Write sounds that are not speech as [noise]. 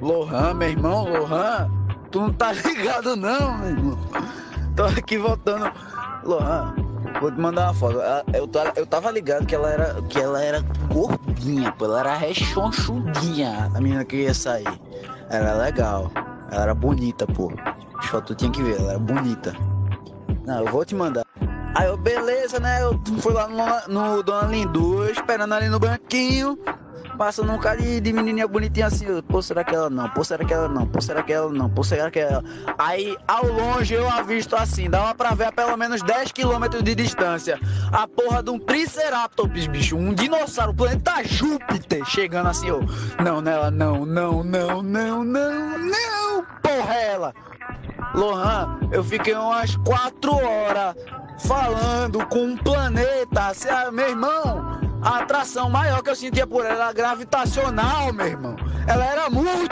Lohan, meu irmão, Lohan, tu não tá [laughs] ligado não, meu irmão. Tô aqui voltando. Lohan, vou te mandar uma foto. Eu, eu tava ligado que ela era, que ela era gordinha, pô. Ela era rechonchudinha, a menina que ia sair. Era legal. Ela era bonita, pô. Fotos tu tinha que ver, ela era bonita. Não, eu vou te mandar. Aí eu, beleza, né? Eu fui lá no, no Dona Lindu, esperando ali no banquinho. Passando um cara de, de menininha bonitinha assim, pô, será que ela não? Pô, será que ela não? Pô, será que ela não? Pô, será que ela... Aí, ao longe, eu avisto assim, dava pra ver a pelo menos 10 km de distância. A porra de um Triceratops, bicho, um dinossauro, planeta Júpiter, chegando assim, eu... Não, nela, não, não, não, não, não, não, porra, ela... Lohan, eu fiquei umas 4 horas falando com um planeta, meu irmão, a atração maior que eu sentia por ela era gravitacional, meu irmão. Ela era muito